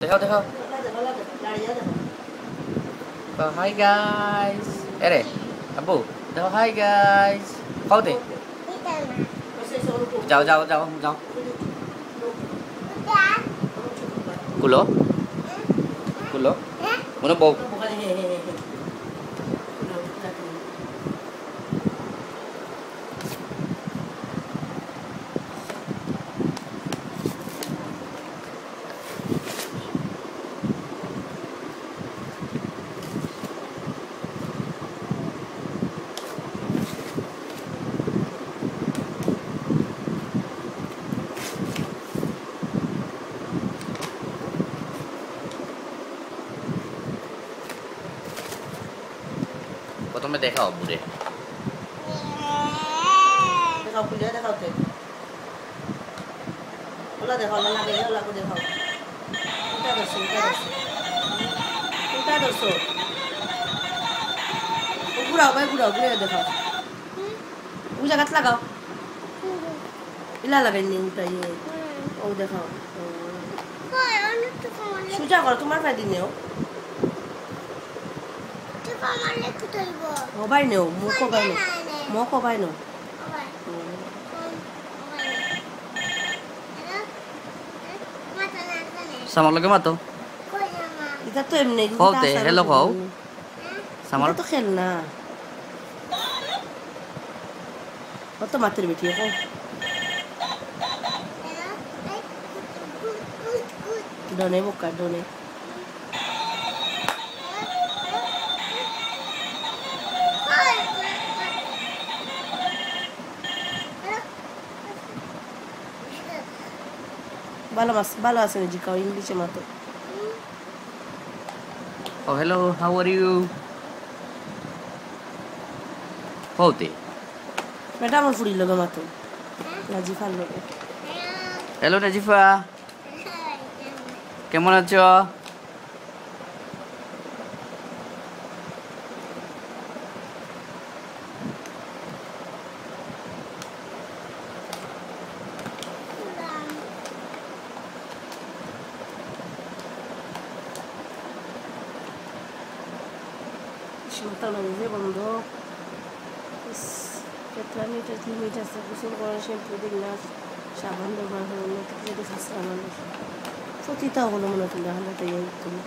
দেখো দেখো hi guys এরে আব্বু দেখো হাই গাইস কও দে যাও যাও যাও যাও কুলো কুলো মনে বউ প্রথমে দেখাও বুড়ে দেখাও খুলিয়া দেখাও তে। ওলা দেখাও না ওলা ঘুরাও ভাই ঘুরাও ঘুরে ও জায়গাত লাগাও। ইলা ইয়ে। ও দেখাও। সুজা করো তোমার দিনেও মোবাইল নেও মুখ কবাই নেও মুখ কবাই নেও সামার লগে মাতো এটা তো এমনি কও তে, কও। সামার তো খেল না কত মাতের বেটি কো ডনে বোকা ডনে ভালো মাস ভালো আছে না জিকাও ইংলিশে মাতো। Oh, hello, how are you? কওতে বেটা আমার ফুড়ি লগে মাতো। নাজিফার লগে হ্যালো নাজিফা। কেমন আছো? সীমাতা লাগছে বন্ধ ইস, কেতলানি টেতলি মিট আছে গোসল করে শ্যাম্পু দিন না সাবান ব্যবহার করে অন্য কিছু সাশ্রা মানুষ সতীতাও হলো মনে হয় হান্ডাতে তুমি